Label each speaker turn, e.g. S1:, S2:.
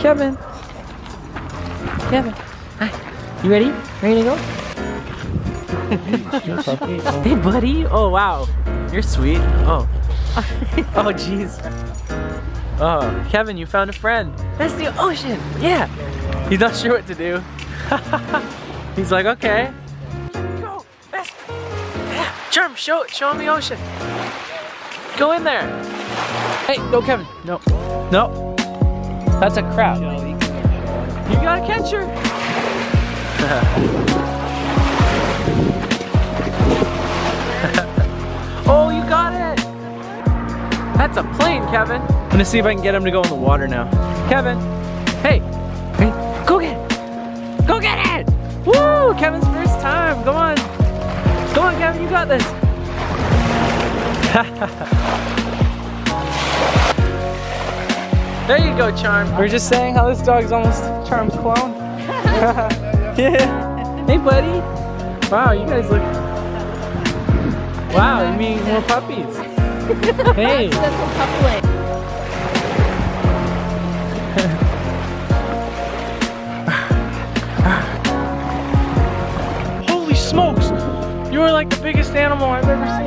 S1: Kevin. Kevin. Hi. You ready? Ready to go? hey, buddy. Oh, wow. You're sweet. Oh. oh, jeez. Oh, Kevin, you found a friend. That's the ocean. Yeah. He's not sure what to do. He's like, okay. Go. That's, yeah. Charm, show, show him the ocean. Go in there. Hey, no, Kevin. No. No. That's a crab. You gotta catch her. oh, you got it. That's a plane, Kevin. I'm gonna see if I can get him to go in the water now. Kevin, hey, hey, go get it. Go get it. Woo, Kevin's first time. Go on. Go on, Kevin, you got this. there you go, Charm. We are just saying how this dog's almost Charm's clone. yeah. Hey, buddy. Wow, you guys look. Wow, you mean more puppies? hey.
S2: That's a puppy.
S1: Holy smokes! You are like the biggest animal I've ever seen.